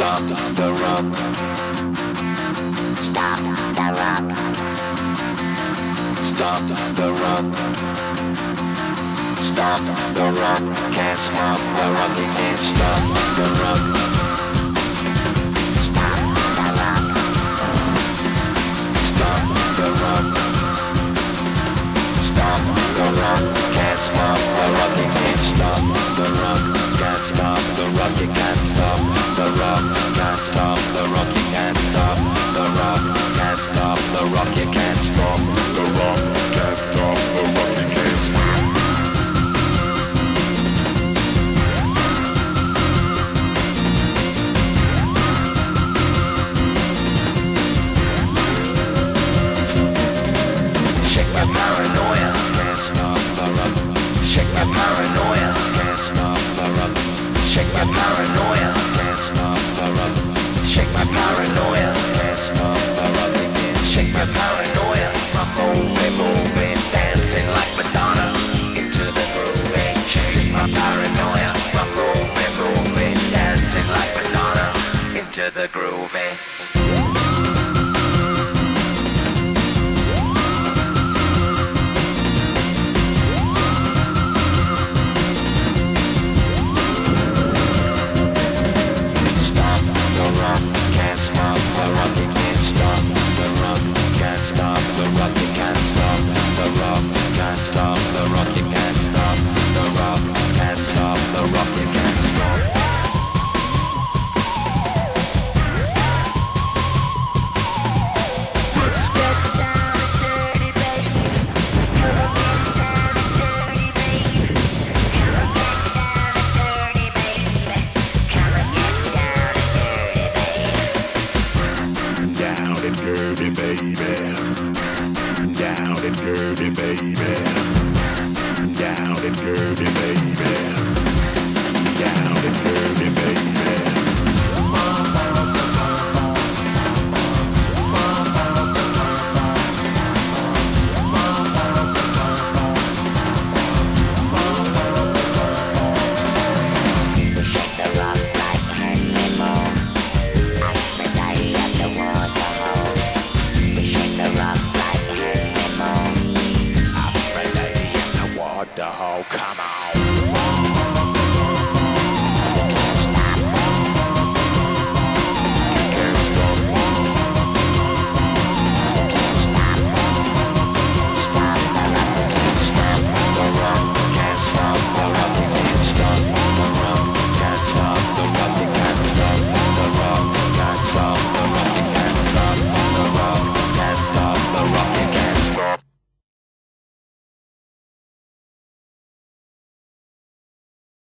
Stop the rock. Stop the rock. Stop the rock. Stop the rock. Can't stop the rock. You can't stop the rock. Stop the rock. Stop the rock. Stop the rock. Can't stop the rock. Can't stop the rock. to the groovy. baby. Vanderhal. Come on.